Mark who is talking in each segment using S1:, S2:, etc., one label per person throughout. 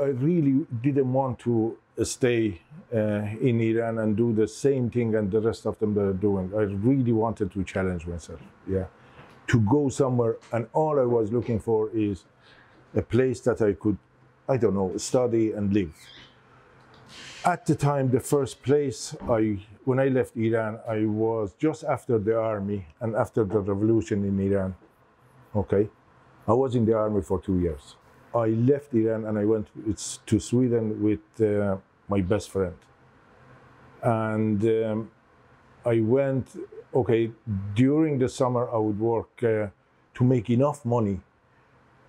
S1: I really didn't want to stay uh, in Iran and do the same thing and the rest of them are doing. I really wanted to challenge myself. Yeah, to go somewhere, and all I was looking for is a place that I could, I don't know, study and live. At the time, the first place I, when I left Iran, I was just after the army and after the revolution in Iran. Okay, I was in the army for two years. I left Iran and I went to Sweden with uh, my best friend. And um, I went, okay, during the summer, I would work uh, to make enough money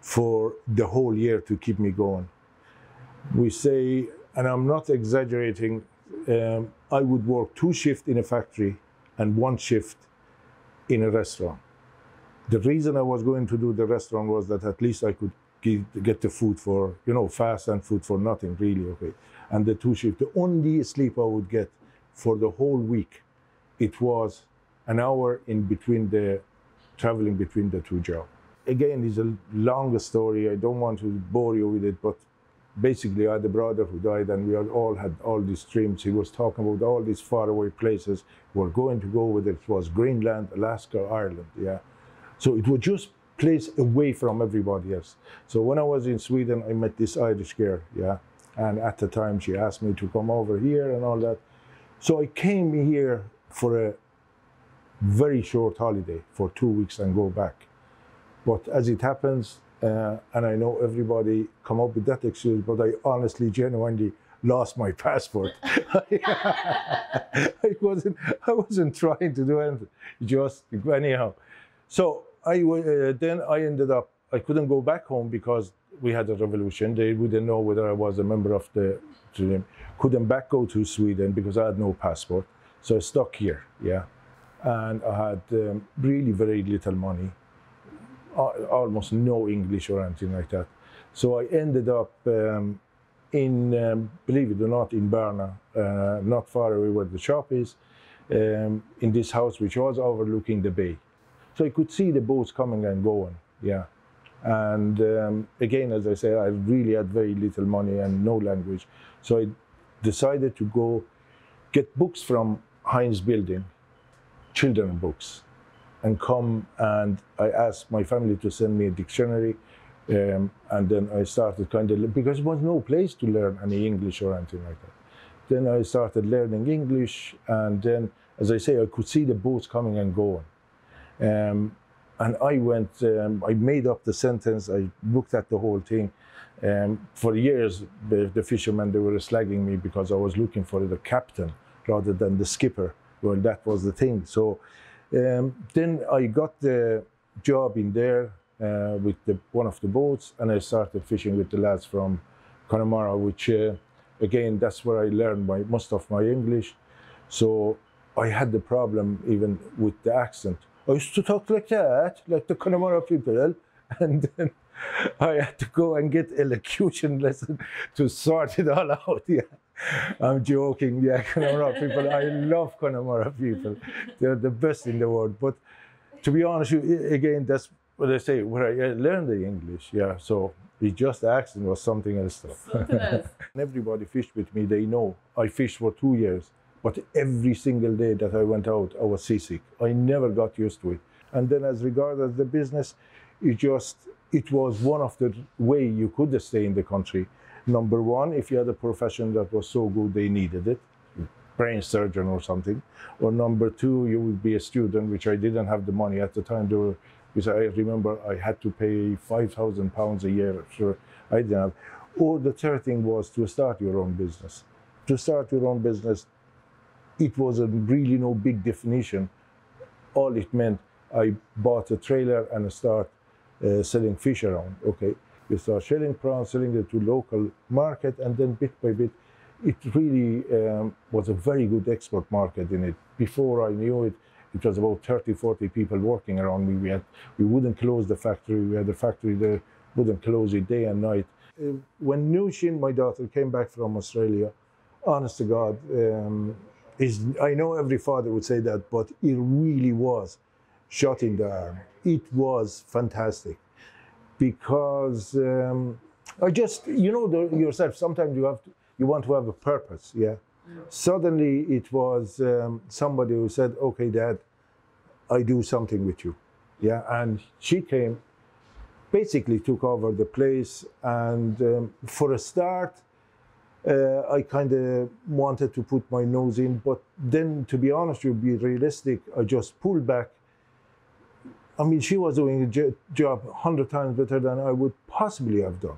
S1: for the whole year to keep me going. We say, and I'm not exaggerating, um, I would work two shifts in a factory and one shift in a restaurant. The reason I was going to do the restaurant was that at least I could get, get the food for, you know, fast and food for nothing, really, okay. And the two shifts, the only sleep I would get for the whole week, it was an hour in between the, traveling between the two jobs. Again, it's a long story. I don't want to bore you with it, but basically I had a brother who died and we all had all these dreams. He was talking about all these faraway places we're going to go, whether it was Greenland, Alaska, Ireland, yeah. So it was just place away from everybody else. So when I was in Sweden, I met this Irish girl, yeah. And at the time, she asked me to come over here and all that. So I came here for a very short holiday for two weeks and go back. But as it happens, uh, and I know everybody come up with that excuse, but I honestly, genuinely lost my passport. I wasn't, I wasn't trying to do anything. Just anyhow. So I uh, then I ended up I couldn't go back home because we had a revolution. They wouldn't know whether I was a member of the regime. Couldn't back go to Sweden because I had no passport. So I stuck here, yeah. And I had um, really very little money, almost no English or anything like that. So I ended up um, in, um, believe it or not, in Barna, uh, not far away where the shop is, um, in this house which was overlooking the bay. So I could see the boats coming and going, yeah. And um, again, as I say, I really had very little money and no language. So I decided to go get books from Hynes Building, children books, and come and I asked my family to send me a dictionary. Um, and then I started kind of, because there was no place to learn any English or anything like that. Then I started learning English, and then, as I say, I could see the boats coming and going. Um, and I went, um, I made up the sentence, I looked at the whole thing. Um, for years, the, the, fishermen, they were slagging me because I was looking for the captain rather than the skipper. Well, that was the thing. So um, then I got the job in there uh, with the, one of the boats and I started fishing with the lads from Connemara, which uh, again, that's where I learned my, most of my English. So I had the problem even with the accent I used to talk like that, like the Connemara people, and then I had to go and get elocution lesson to sort it all out. Yeah. I'm joking. Yeah, Connemara people. I love Connemara people. They're the best in the world. But to be honest, again, that's what I say. Where I learned the English. Yeah. So it just accent was something else.
S2: Something else.
S1: Everybody fished with me. They know I fished for two years. But every single day that I went out, I was seasick. I never got used to it. And then as regards the business, it just, it was one of the way you could stay in the country. Number one, if you had a profession that was so good they needed it, brain surgeon or something. Or number two, you would be a student, which I didn't have the money at the time. There were, because I remember I had to pay 5,000 pounds a year. Sure, I didn't have. Or the third thing was to start your own business. To start your own business, it was a really no big definition. All it meant, I bought a trailer and I start uh, selling fish around. Okay, we start selling prawns, selling it to local market, and then bit by bit, it really um, was a very good export market in it. Before I knew it, it was about 30, 40 people working around me. We had, we wouldn't close the factory. We had a factory there, wouldn't close it day and night. Uh, when Nushin, my daughter, came back from Australia, honest to God, um, is I know every father would say that, but it really was shot in the arm. It was fantastic because um, I just, you know, the, yourself. Sometimes you have to, you want to have a purpose. Yeah. Suddenly, it was um, somebody who said, "Okay, Dad, I do something with you." Yeah, and she came, basically took over the place, and um, for a start, uh, I kind of wanted to put my nose in, but then, to be honest, to be realistic, I just pulled back. I mean, she was doing a jo- job hundred times better than I would possibly have done.